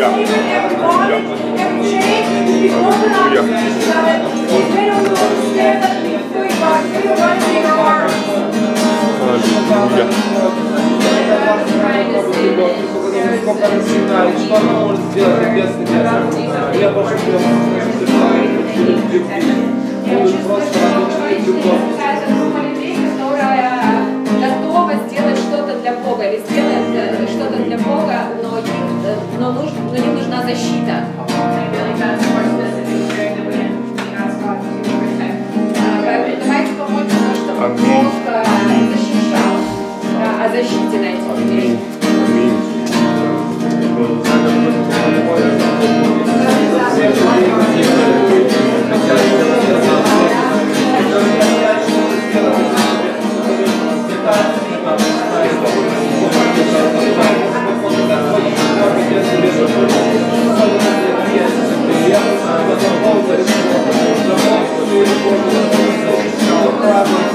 yoke of slavery, every bondage, every chain be broken off this nation. God, that these men who understand that to be free, God, free to run in your arms. готова давайте помочь тому, чтобы Аминь. Бог э, защищал да, о защите на этих людей. Thank you. problem.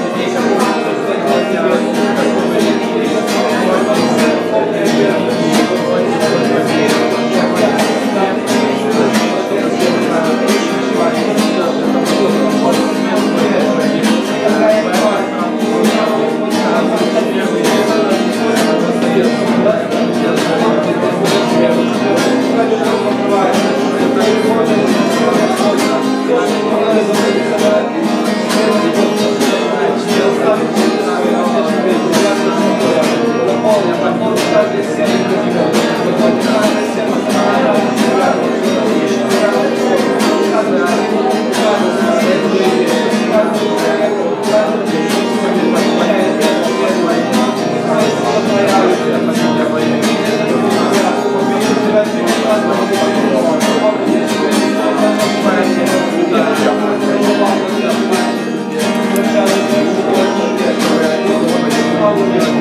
Hallelujah.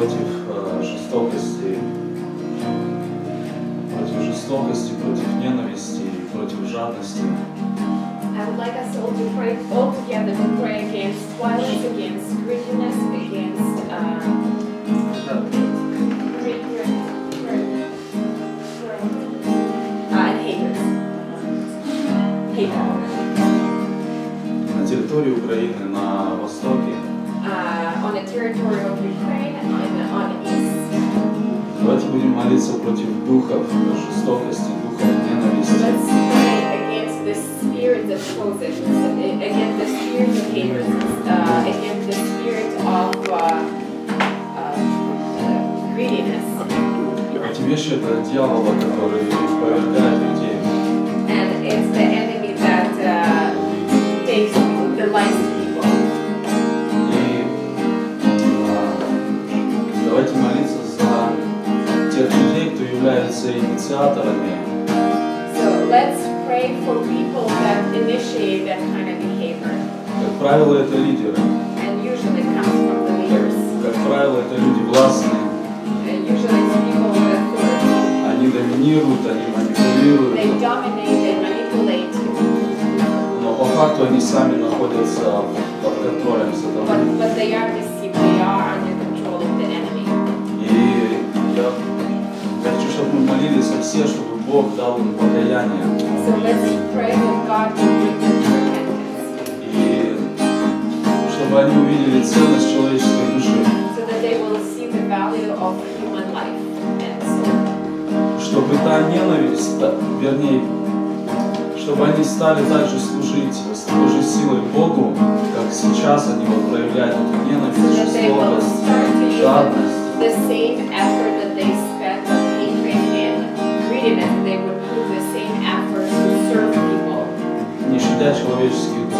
против жестокости, против жестокости, против ненависти, против жадности. I would like us all to pray all together to pray against violence, against greediness, against uh, являются инициаторами. So let's pray for people that initiate that kind of behavior. Как правило, это лидеры. And usually comes from the leaders. Как, как правило, это люди властные. And usually it's people with authority. Они доминируют, они манипулируют. They dominate, they manipulate. Но по факту они сами находятся под контролем сатаны. But, but they are молитесь все, чтобы Бог дал им покаяние. И чтобы они увидели ценность человеческой души. Чтобы та ненависть, та, вернее, чтобы они стали также служить, с той же силой Богу, как сейчас они вот проявляют эту ненависть, so жестокость, жадность. dez, uma vez.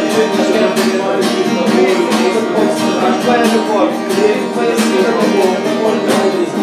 Thank you.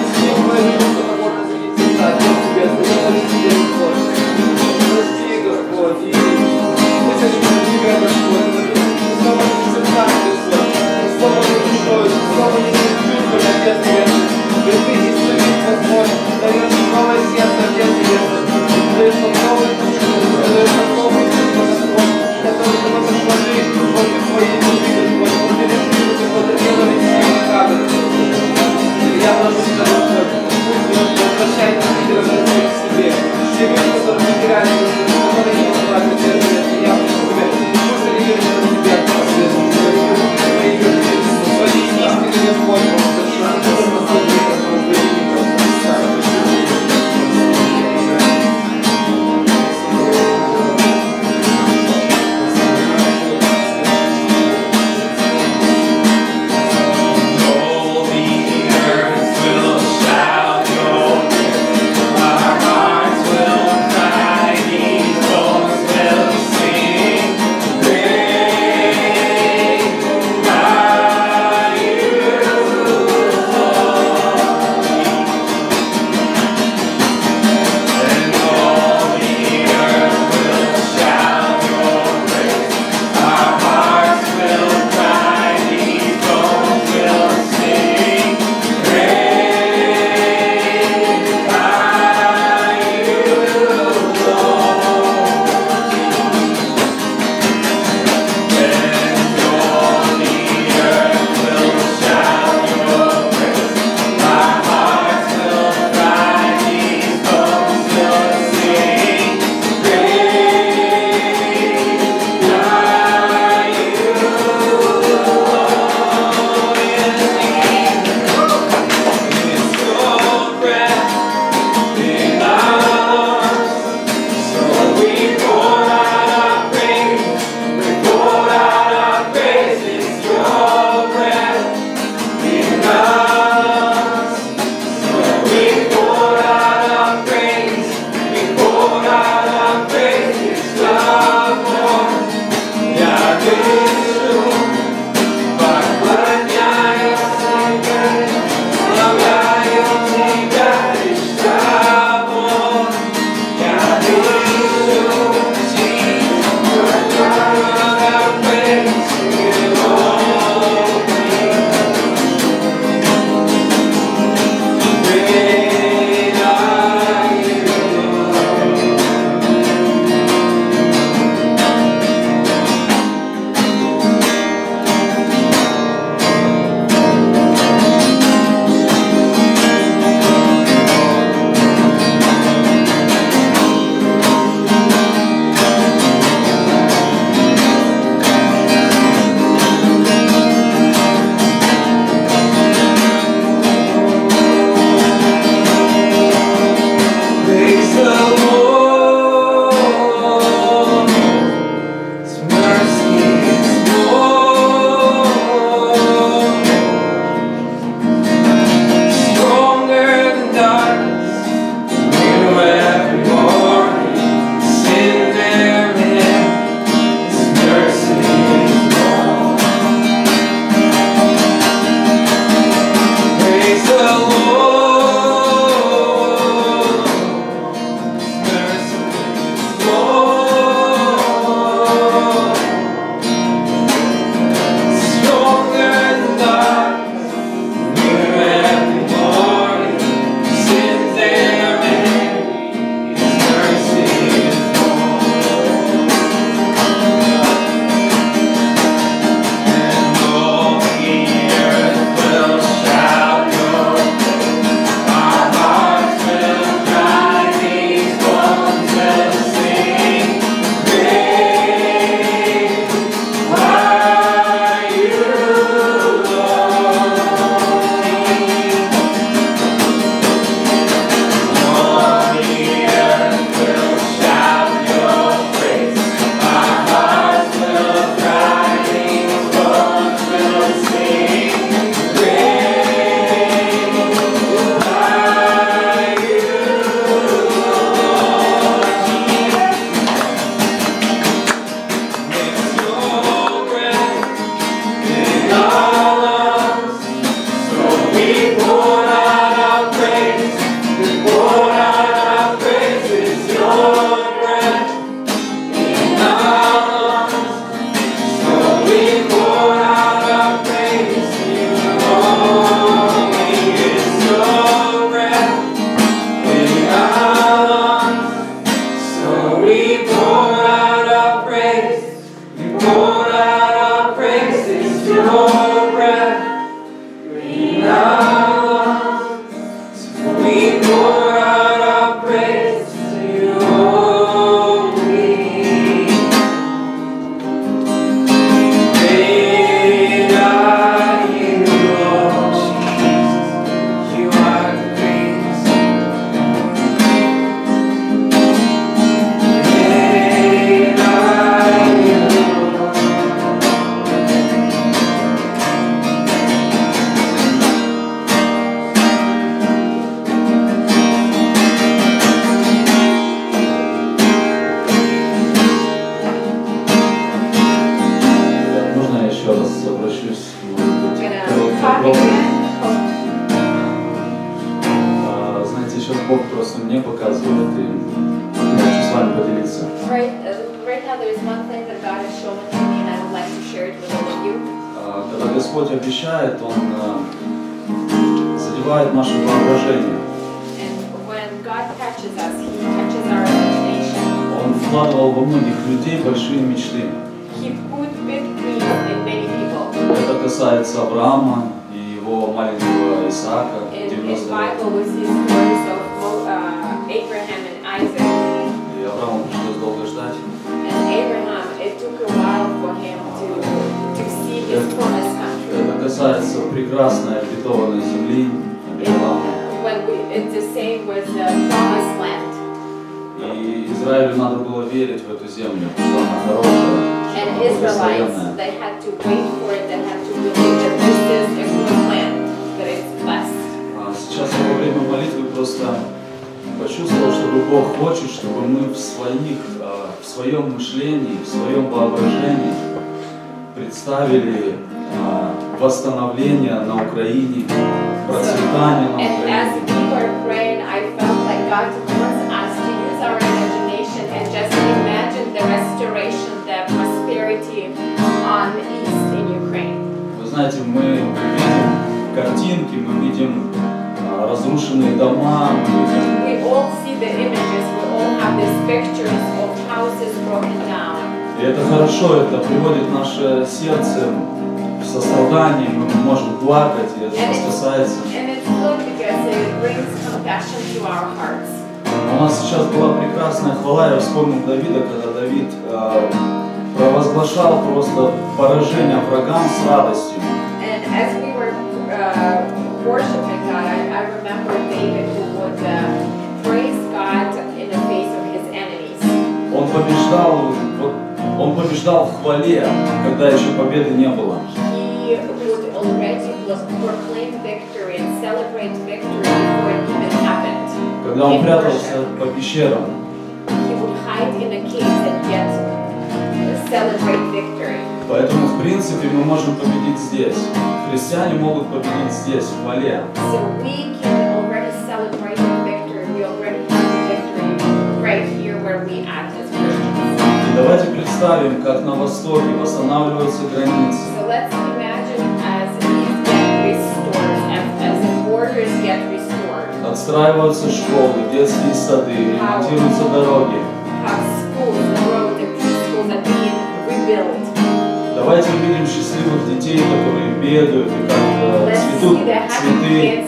Авраама и его маленького Исаака, In, in 90 лет. Bible we see stories of Mo- uh. И Аврааму пришлось долго ждать. And Abraham, it took a while for him to, to see his promised country. Это касается прекрасной обетованной земли. И Израилю надо было верить в эту землю, что она хорошая, что она благословенная. That is blessed. Сейчас во время молитвы просто почувствовал, что Бог хочет, чтобы мы в своих, а, в своем мышлении, в своем воображении представили а, восстановление на Украине, процветание на Украине. Знаете, мы видим картинки, мы видим а, разрушенные дома, мы видим We all see the images, we all have these pictures of houses broken down. И это хорошо, это приводит наше сердце в сострадание, мы можем плакать, и это нас касается. У нас сейчас была прекрасная хвала, я вспомнил Давида, когда Давид э, провозглашал просто поражение врагам с радостью. And as we were uh, worshiping God, I, I remember David who would uh, praise God in the face of his enemies. Он побеждал, он побеждал в хвале, когда еще победы не было. He would already was proclaim victory and celebrate victory before it even happened. Когда он прятался по пещерам, He would hide in yet uh, celebrate victory. Поэтому, в принципе, мы можем победить здесь. Христиане могут победить здесь, в хвале. So we can already celebrate the victory. We already have the victory right here where we at as Christians. И давайте представим, как на Востоке восстанавливаются границы. So let's imagine as these get restored, as, as the borders get restored, Отстраиваются школы, детские сады, ремонтируются дороги. Давайте увидим счастливых детей, которые бегают и как э, цветут цветы.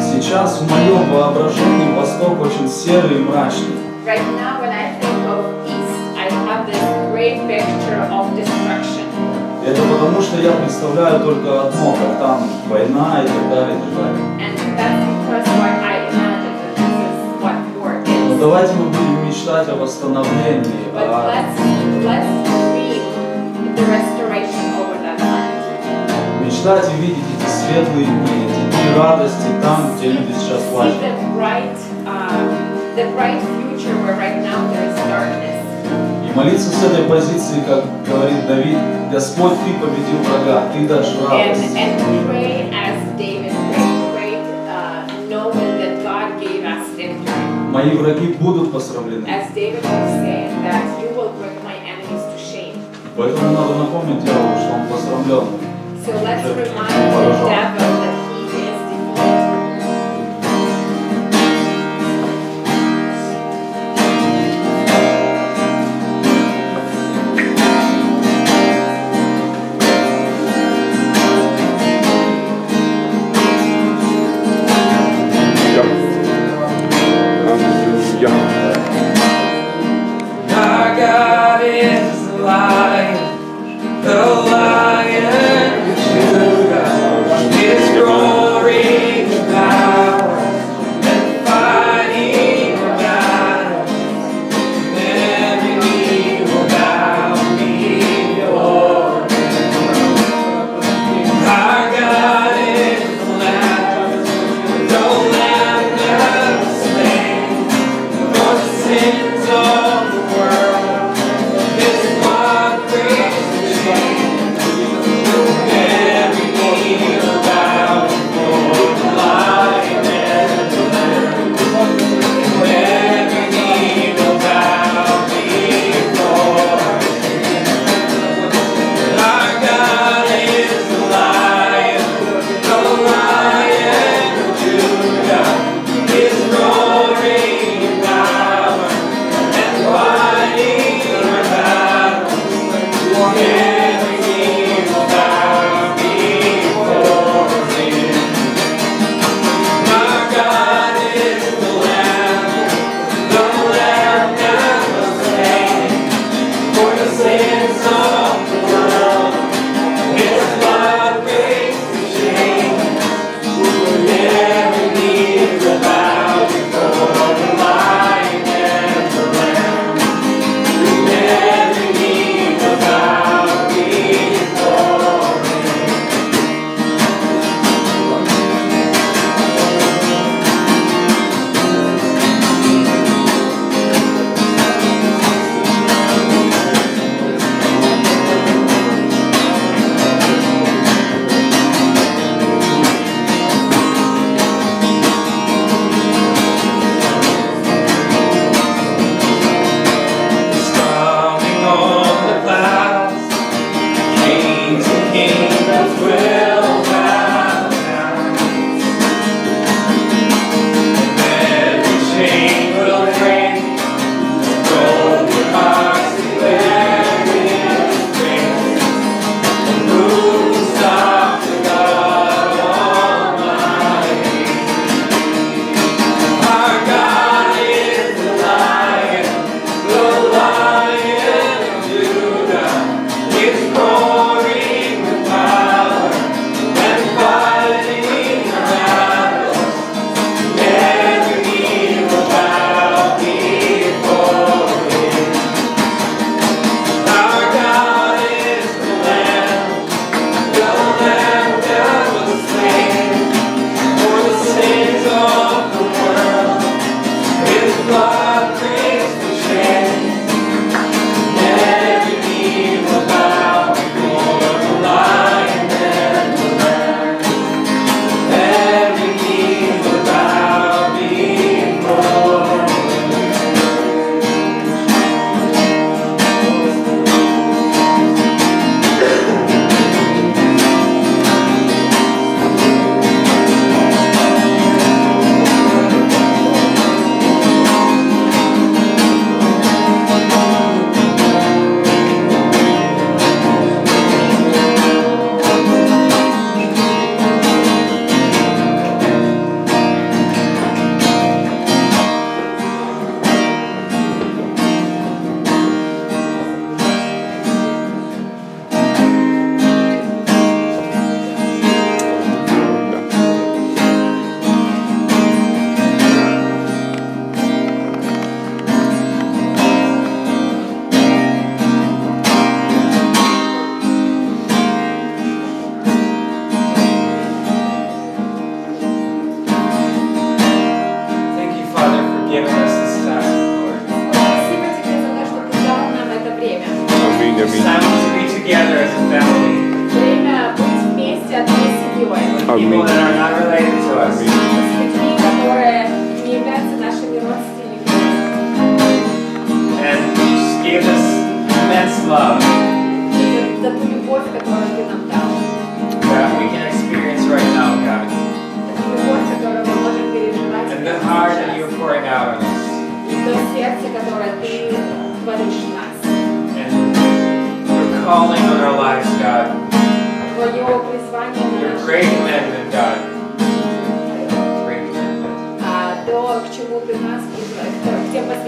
Сейчас в моем воображении Восток очень серый и мрачный. Right now, when I think of East, I have this great picture of destruction. Это потому, что я представляю только одно, как там война и так далее, и так далее. And that's because what I imagine that this is what war Но давайте мы будем мечтать о восстановлении, land. мечтать и видеть эти светлые дни, эти дни радости там, где люди сейчас плачут. uh. И молиться с этой позиции, как говорит Давид, Господь, Ты победил врага, Ты дашь And, радость. and pray Мои враги будут посрамлены. Поэтому надо напомнить дьяволу, что он посрамлен. So let's remind the devil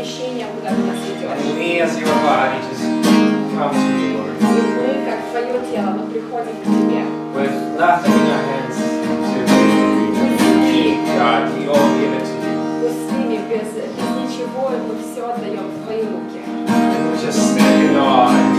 куда нас. We as your body just come to you, Lord. И мы, как твое тело, мы приходим к тебе. With nothing in our hands to God, we all give it to you. Пустыми, без, без ничего, мы все отдаем в твои руки. Just stand in.